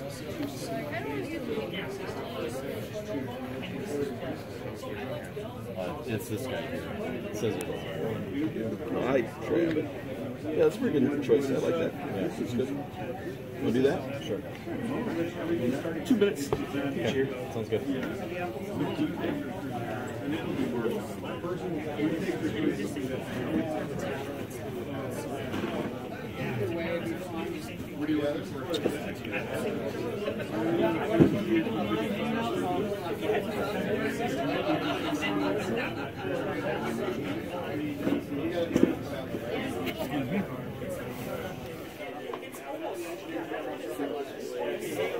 Uh, it's this guy here. It says it. I. Yeah, that's a pretty good choice. I like that. Yeah, that's good. Want to do that? Sure. Two minutes. Okay. Sounds good. So this, the,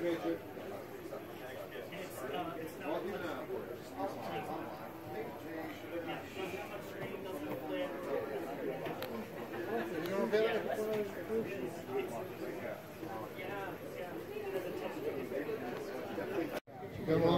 Meet you. You don't feel it? Going along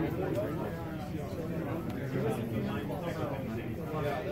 Yeah.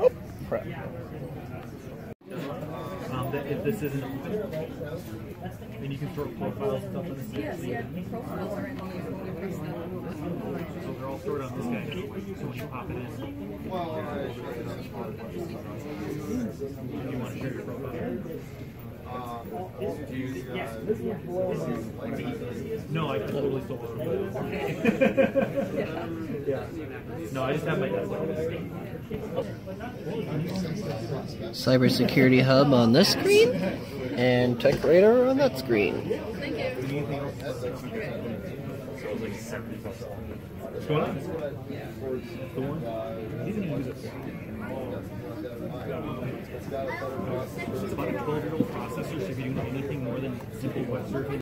Oh, crap. Um, that if this isn't open, then you can throw profile stuff in the Yes, yeah, profiles are in the when you press them. So they're all stored on this guy. So when you pop it in, Well, I, that's part of it. you want to share your profile. Um, do you guys, No, I totally stole it from you. yeah. No, I just have my. Cybersecurity Hub on this screen, and Tech Radar on that screen. What's going on? The one? He didn't use it. It's about a 12 year old processor, so if you're doing anything more than simple web surfing,